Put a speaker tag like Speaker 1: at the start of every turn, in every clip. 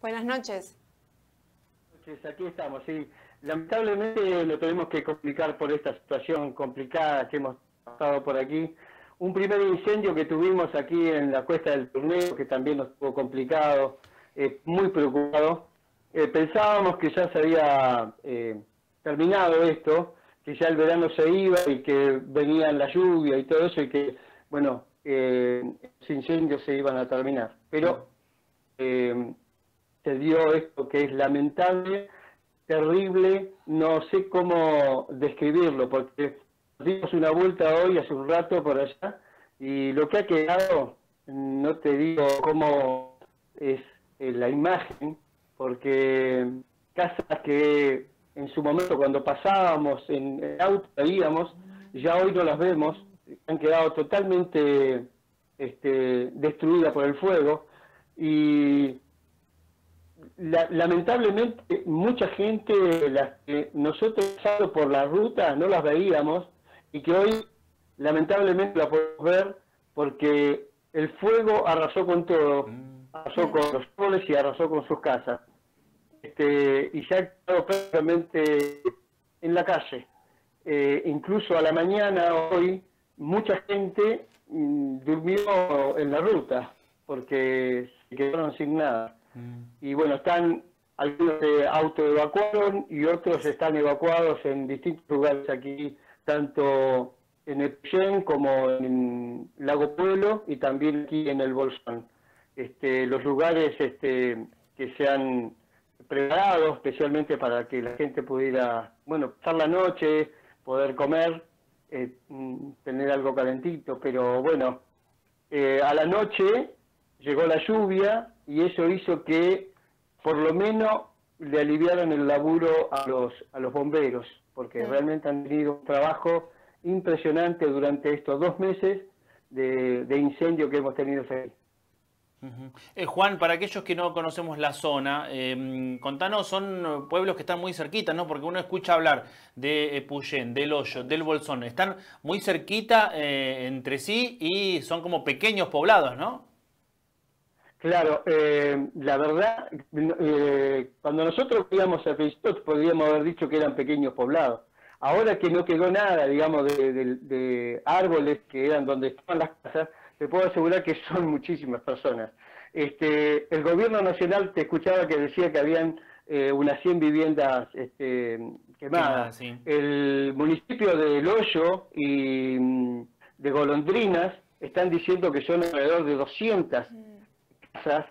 Speaker 1: Buenas noches.
Speaker 2: Aquí estamos, sí. Lamentablemente lo tenemos que complicar por esta situación complicada que hemos pasado por aquí. Un primer incendio que tuvimos aquí en la cuesta del torneo, que también nos estuvo complicado, eh, muy preocupado. Eh, pensábamos que ya se había eh, terminado esto, que ya el verano se iba y que venía la lluvia y todo eso, y que, bueno, los incendios se iban a terminar. Pero se dio esto que es lamentable terrible, no sé cómo describirlo, porque dimos una vuelta hoy hace un rato por allá y lo que ha quedado, no te digo cómo es eh, la imagen, porque casas que en su momento cuando pasábamos en el auto veíamos, ya hoy no las vemos, han quedado totalmente este, destruidas por el fuego y lamentablemente mucha gente las que nosotros por la ruta no las veíamos y que hoy lamentablemente la podemos ver porque el fuego arrasó con todo, mm. arrasó con los soles y arrasó con sus casas. Este, y se ha quedado prácticamente en la calle. Eh, incluso a la mañana hoy mucha gente mm, durmió en la ruta porque se quedaron sin nada. Mm. Y bueno, están algunos de auto evacuaron y otros están evacuados en distintos lugares aquí, tanto en Epchen como en Lago Pueblo y también aquí en el Bolsón. Este, los lugares este, que se han preparado especialmente para que la gente pudiera, bueno, pasar la noche, poder comer, eh, mm, tener algo calentito, pero bueno, eh, a la noche llegó la lluvia y eso hizo que por lo menos le aliviaran el laburo a los, a los bomberos, porque realmente han tenido un trabajo impresionante durante estos dos meses de, incendio que hemos tenido ahí.
Speaker 3: Eh, Juan, para aquellos que no conocemos la zona, eh, contanos, son pueblos que están muy cerquitas, ¿no? Porque uno escucha hablar de eh, Puyén, del Hoyo, del Bolsón, están muy cerquita eh, entre sí y son como pequeños poblados, ¿no?
Speaker 2: Claro, eh, la verdad, eh, cuando nosotros íbamos a Facebook podríamos haber dicho que eran pequeños poblados. Ahora que no quedó nada, digamos, de, árboles que eran donde estaban las casas, te puedo asegurar que son muchísimas personas. Este, el gobierno nacional te escuchaba que decía que habían eh, unas 100 viviendas este, quemadas. El municipio de Hoyo y mm, de Golondrinas están diciendo que son alrededor de 200 casas,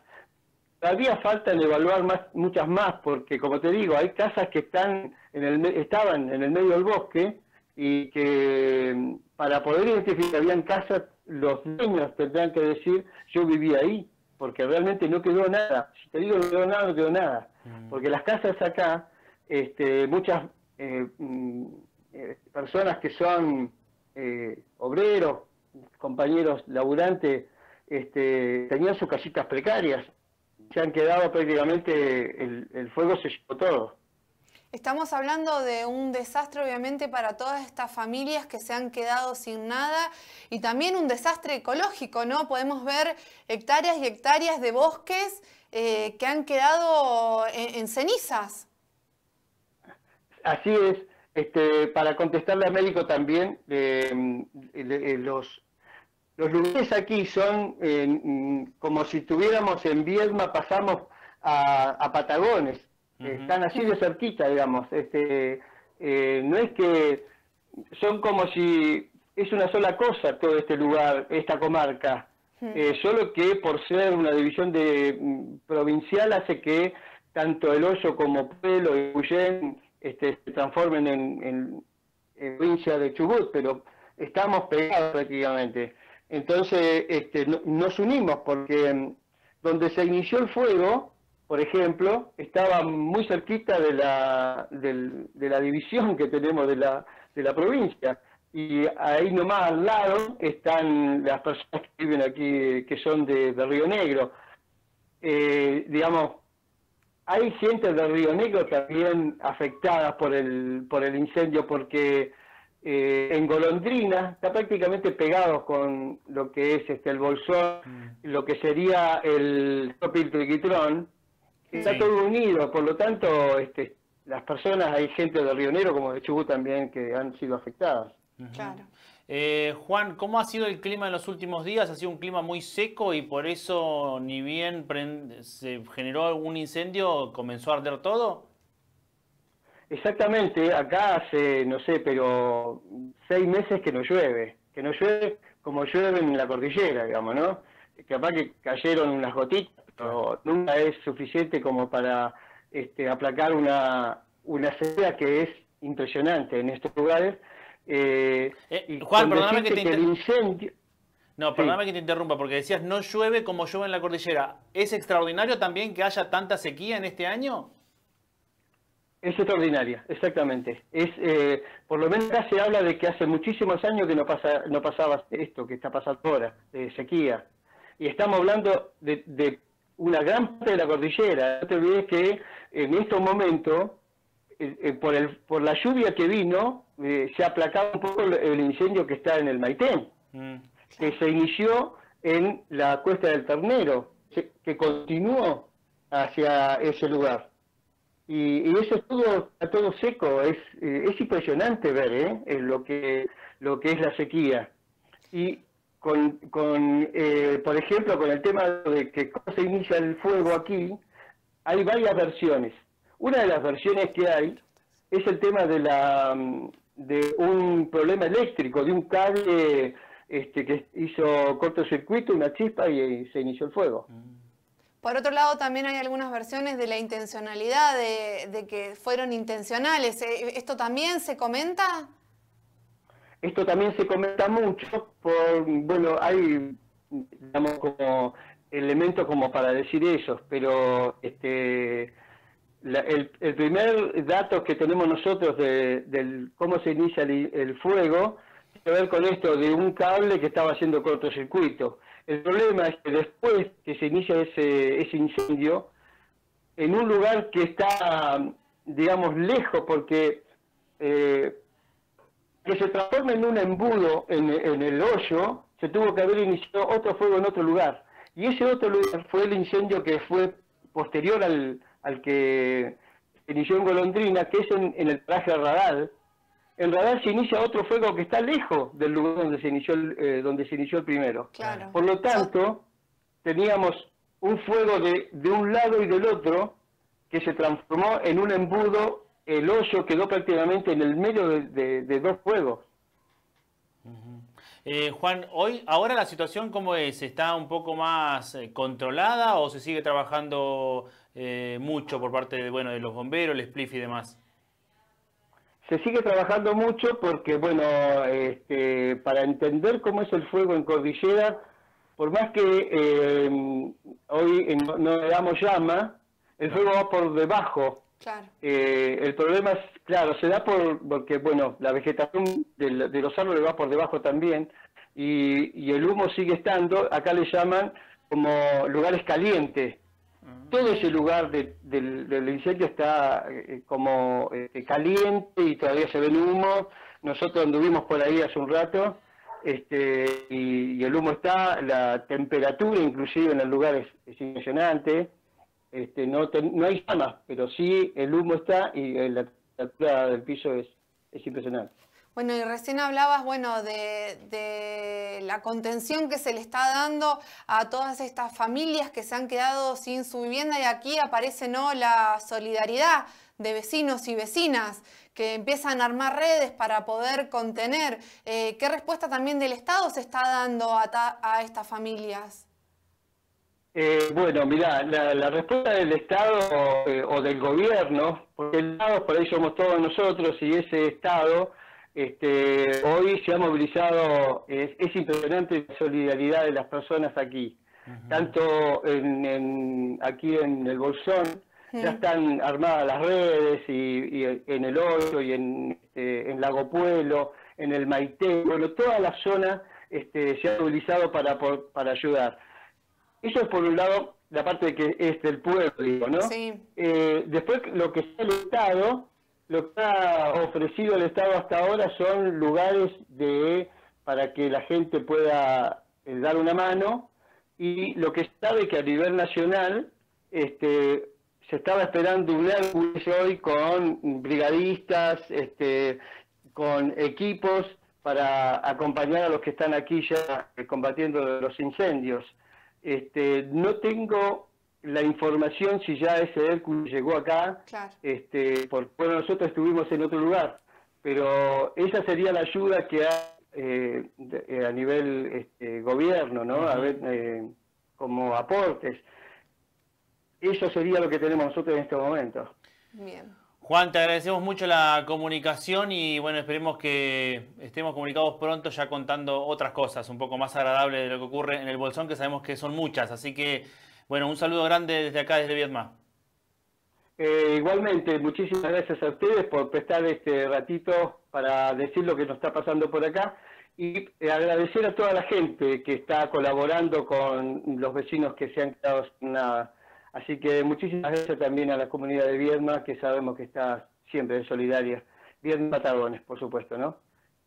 Speaker 2: todavía faltan evaluar más, muchas más, porque como te digo, hay casas que están en el, estaban en el medio del bosque y que para poder identificar habían casas, los dueños tendrán que decir, yo vivía ahí, porque realmente no quedó nada. Si te digo no quedó nada, no quedó nada. Mm. Porque las casas acá, este, muchas eh, mm, eh, personas que son eh, obreros, compañeros laburantes, este, tenían sus casitas precarias. Se han quedado prácticamente, el, fuego se llevó todo.
Speaker 1: Estamos hablando de un desastre obviamente para todas estas familias que se han quedado sin nada y también un desastre ecológico, ¿no? Podemos ver hectáreas y hectáreas de bosques eh, que han quedado en, cenizas.
Speaker 2: Así es. Este, para contestarle a Médico también, eh, los, los lugares aquí son mm, como si estuviéramos en Viedma, pasamos a, Patagones. Están así de cerquita, digamos. Este, eh, no es que son como si es una sola cosa todo este lugar, esta comarca. Eh, solo que por ser una división de mm, provincial hace que tanto el Hoyo como Pueblo y Puyén este, se transformen en, en provincia de Chubut, pero estamos pegados prácticamente. Entonces este, nos unimos porque mm, donde se inició el fuego, por ejemplo, estaba muy cerquita de la, de la división que tenemos de la, de la provincia. Y ahí nomás al lado están las personas que viven aquí, que son de, Río Negro. Eh, digamos, hay gente de Río Negro también afectada por el, por el incendio porque eh, en Golondrina, está prácticamente pegado con lo que es este el bolsón, mm. lo que sería el Topil Triquitrón, está todo unido, por lo tanto, este, las personas, hay gente de Río Negro como de Chubut también que han sido afectadas.
Speaker 1: Claro.
Speaker 3: Eh, Juan, ¿cómo ha sido el clima en los últimos días? Ha sido un clima muy seco y por eso ni bien se generó algún incendio, comenzó a arder todo.
Speaker 2: Exactamente, acá hace, no sé, pero seis meses que no llueve, que no llueve como llueve en la cordillera, digamos, ¿no? Capaz que cayeron unas gotitas, pero nunca es suficiente como para este, aplacar una, una sequía que es impresionante en estos lugares.
Speaker 3: Eh, eh, Juan, perdóname que te incendio... No, perdóname que te interrumpa, porque decías no llueve como llueve en la cordillera. ¿Es extraordinario también que haya tanta sequía en este año?
Speaker 2: Es extraordinaria, exactamente. Es, eh, por lo menos acá se habla de que hace muchísimos años que no, pasa, no pasaba esto que está pasando ahora, de sequía. Y estamos hablando de, una gran parte de la cordillera. No te olvides que en estos momentos, eh, eh, por, el, por la lluvia que vino, se ha aplacado un poco el, incendio que está en el Maitén, mm. que se inició en la Cuesta del Ternero, que continuó hacia ese lugar. Y, eso es todo, está todo seco, es, eh, es impresionante ver ¿eh? lo, que, lo que es la sequía. Y con, con eh, por ejemplo, con el tema de que cómo se inicia el fuego aquí, hay varias versiones. Una de las versiones que hay es el tema de, la, de un problema eléctrico, de un cable este, que hizo cortocircuito, una chispa y, se inició el fuego. Mm.
Speaker 1: Por otro lado, también hay algunas versiones de la intencionalidad, de, que fueron intencionales. Eh, ¿Esto también se comenta?
Speaker 2: Esto también se comenta mucho, por, bueno, hay, digamos, como elementos como para decir eso, pero este, el, primer dato que tenemos nosotros de, cómo se inicia el, el fuego tiene que ver con esto de un cable que estaba haciendo cortocircuito. El problema es que después que se inicia ese, ese incendio, en un lugar que está, digamos, lejos, porque eh, que se transforme en un embudo en, el hoyo, se tuvo que haber iniciado otro fuego en otro lugar. Y ese otro lugar fue el incendio que fue posterior al, al que inició en Golondrina, que es en, el traje radal, en realidad se inicia otro fuego que está lejos del lugar donde se inició el, eh, donde se inició el primero. Por lo tanto, teníamos un fuego de, de un lado y del otro que se transformó en un embudo, el hoyo quedó prácticamente en el medio de, dos fuegos.
Speaker 3: Eh, Juan, hoy, ahora la situación cómo es, ¿está un poco más eh, controlada o se sigue trabajando mucho por parte de, bueno, de los bomberos, el SPLIF y demás?
Speaker 2: Se sigue trabajando mucho porque, bueno, este, para entender cómo es el fuego en cordillera, por más que eh, hoy no le damos llama, el fuego va por debajo. Claro. Eh, el problema es, claro, se da por, porque, bueno, la vegetación de, los árboles va por debajo también y, y el humo sigue estando, acá le llaman como lugares calientes todo ese lugar del, incendio está eh, como este, caliente y todavía se ve el humo. Nosotros anduvimos por ahí hace un rato este, y, el humo está, la temperatura inclusive en el lugar es, impresionante. Este, no, no hay llamas, pero sí el humo está y eh, la temperatura del piso es, es impresionante.
Speaker 1: Bueno, y recién hablabas, bueno, de, la contención que se le está dando a todas estas familias que se han quedado sin su vivienda y aquí aparece, ¿no?, la solidaridad de vecinos y vecinas que empiezan a armar redes para poder contener. Eh, ¿Qué respuesta también del Estado se está dando a, estas familias?
Speaker 2: Eh, bueno, mira, la, respuesta del Estado eh, o del gobierno, porque el por ahí somos todos nosotros y ese Estado este, hoy se ha movilizado, es, impresionante la solidaridad de las personas aquí. Tanto en, aquí en el Bolsón, ya están armadas las redes y, en el Hoyo y en, este, en Lago Pueblo, en el Maite, bueno, toda la zona este, se ha movilizado para, para ayudar. Eso es por un lado la parte de que es del pueblo, digo, ¿no? Sí. Eh, después lo que está el Estado, lo que ha ofrecido el Estado hasta ahora son lugares de para que la gente pueda eh, dar una mano y lo que sabe que a nivel nacional este, se estaba esperando un hoy con brigadistas, este, con equipos para acompañar a los que están aquí ya combatiendo los incendios. Este, no tengo la información si ya ese Hércules llegó acá, este, porque bueno, nosotros estuvimos en otro lugar, pero esa sería la ayuda que hay eh, eh, a nivel este, gobierno, ¿no? A ver, eh, como aportes. Eso sería lo que tenemos nosotros en este momento.
Speaker 3: Bien. Juan, te agradecemos mucho la comunicación y bueno, esperemos que estemos comunicados pronto ya contando otras cosas un poco más agradables de lo que ocurre en el Bolsón, que sabemos que son muchas. Así que, bueno, un saludo grande desde acá, desde Vietnam.
Speaker 2: Eh, igualmente, muchísimas gracias a ustedes por prestar este ratito para decir lo que nos está pasando por acá y eh, agradecer a toda la gente que está colaborando con los vecinos que se han quedado sin nada. Así que muchísimas gracias también a la comunidad de Viedma, que sabemos que está siempre solidaria. Viedma Patagones, por supuesto, ¿no?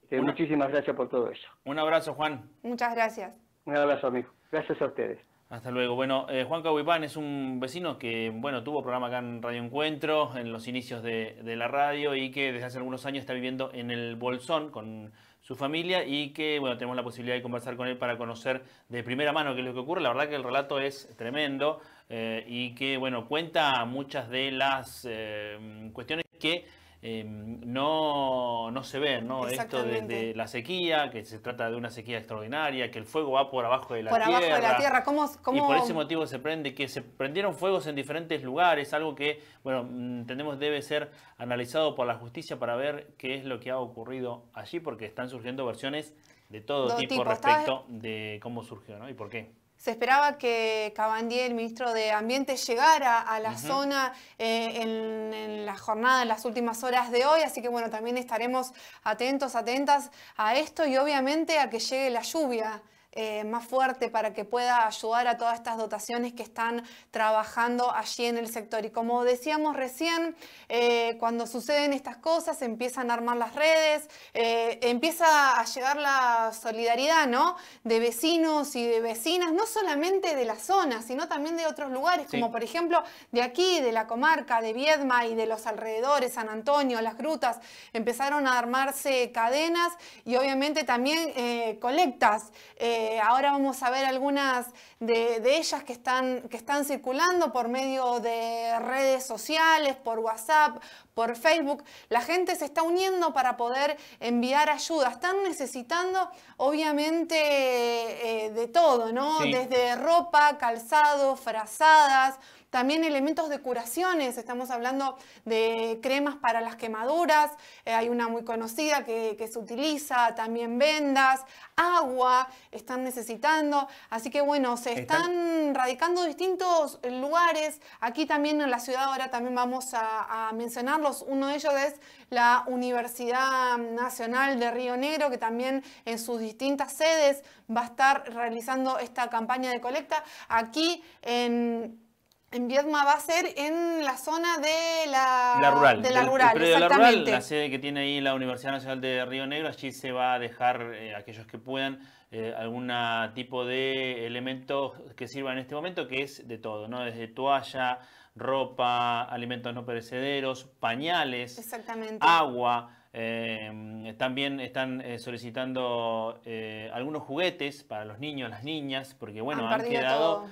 Speaker 2: Este, muchísimas gracias por todo eso.
Speaker 3: Un abrazo, Juan.
Speaker 1: Muchas gracias.
Speaker 2: Un abrazo, amigo. Gracias a ustedes.
Speaker 3: Hasta luego. Bueno, eh, Juan Cahuipán es un vecino que, bueno, tuvo programa acá en Radio Encuentro en los inicios de, la radio y que desde hace algunos años está viviendo en el Bolsón con su familia y que bueno, tenemos la posibilidad de conversar con él para conocer de primera mano qué es lo que ocurre. La verdad que el relato es tremendo eh, y que bueno, cuenta muchas de las eh, cuestiones que Em, no, no se ve, ¿no? Esto desde la sequía, que se trata de una sequía extraordinaria, que el fuego va por abajo de la
Speaker 1: tierra.
Speaker 3: Por
Speaker 1: abajo de la tierra, ¿Cómo,
Speaker 3: Y por ese motivo se prende, que se prendieron fuegos en diferentes lugares, algo que, bueno, entendemos debe ser analizado por la justicia para ver qué es lo que ha ocurrido allí, porque están surgiendo versiones de todo, tipo, respecto de cómo surgió, ¿no? Y por qué.
Speaker 1: Se esperaba que Cabandier, el ministro de Ambiente, llegara a la zona eh, en, la jornada, en las últimas horas de hoy, así que bueno, también estaremos atentos, atentas a esto y obviamente a que llegue la lluvia. Eh, más fuerte para que pueda ayudar a todas estas dotaciones que están trabajando allí en el sector. Y como decíamos recién, eh, cuando suceden estas cosas, empiezan a armar las redes, eh, empieza a llegar la solidaridad ¿no? de vecinos y de vecinas, no solamente de la zona, sino también de otros lugares, como por ejemplo de aquí, de la comarca, de Viedma y de los alrededores, San Antonio, las grutas, empezaron a armarse cadenas y obviamente también colectas. Eh, ahora vamos a ver algunas de, ellas que están, que están circulando por medio de redes sociales, por WhatsApp, por Facebook. La gente se está uniendo para poder enviar ayuda. Están necesitando, obviamente, eh, de todo, ¿no? Desde ropa, calzado, frazadas también elementos de curaciones, estamos hablando de cremas para las quemaduras, eh, hay una muy conocida que, se utiliza, también vendas, agua, están necesitando. Así que bueno, se están, radicando distintos lugares. Aquí también en la ciudad ahora también vamos a, a mencionarlos. Uno de ellos es la Universidad Nacional de Río Negro, que también en sus distintas sedes va a estar realizando esta campaña de colecta. Aquí en en Viedma va a ser en la zona de la,
Speaker 3: rural.
Speaker 1: De la rural,
Speaker 3: exactamente. La, sede que tiene ahí la Universidad Nacional de Río Negro, allí se va a dejar eh, aquellos que puedan eh, algún tipo de elementos que sirvan en este momento, que es de todo, ¿no? Desde toalla, ropa, alimentos no perecederos, pañales, agua. Eh, también están eh, solicitando eh, algunos juguetes para los niños, las niñas, porque bueno, han, quedado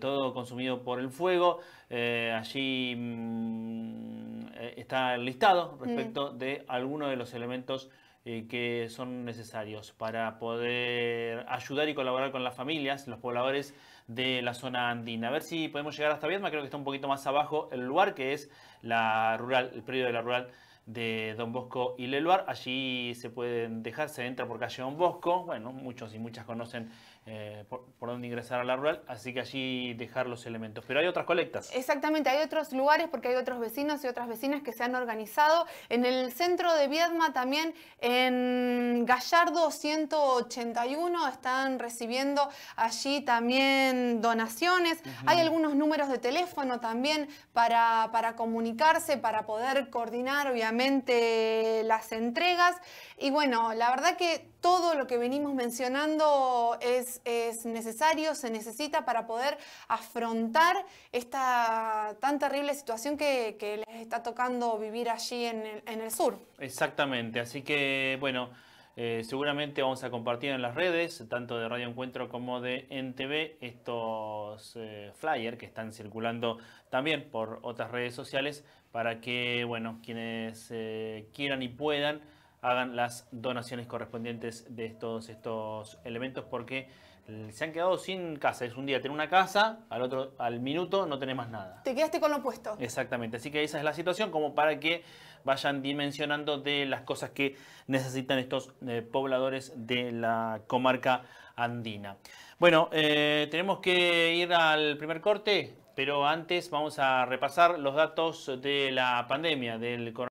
Speaker 3: todo. consumido por el fuego. allí mm, está el listado mm. respecto de algunos de los elementos que son necesarios para poder ayudar y colaborar con las familias, los pobladores de la zona andina. A ver si podemos llegar hasta Viedma, creo que está un poquito más abajo el lugar, que es la rural, el predio de la rural de Don Bosco y Leluar. Allí se pueden dejar, se entra por calle Don Bosco. Bueno, muchos y muchas conocen eh, por, dónde ingresar a la rural, así que allí dejar los elementos. Pero hay otras colectas.
Speaker 1: Exactamente, hay otros lugares porque hay otros vecinos y otras vecinas que se han organizado. En el centro de Viedma también, en Gallardo 181, están recibiendo allí también donaciones. Hay algunos números de teléfono también para, para comunicarse, para poder coordinar obviamente las entregas. Y bueno, la verdad que todo lo que venimos mencionando es es, necesario, se necesita para poder afrontar esta tan terrible situación que, les está tocando vivir allí en el, sur.
Speaker 3: Exactamente, así que bueno. Eh, seguramente vamos a compartir en las redes, tanto de Radio Encuentro como de NTV, estos eh, flyers que están circulando también por otras redes sociales para que, bueno, quienes eh, quieran y puedan hagan las donaciones correspondientes de todos estos elementos porque se han quedado sin casa. Es un día tener una casa, al otro, al minuto no tenés más nada.
Speaker 1: Te quedaste con lo puesto.
Speaker 3: Exactamente. Así que esa es la situación, como para que vayan dimensionando de las cosas que necesitan estos eh, pobladores de la comarca andina. Bueno, eh, tenemos que ir al primer corte, pero antes vamos a repasar los datos de la pandemia del coronavirus.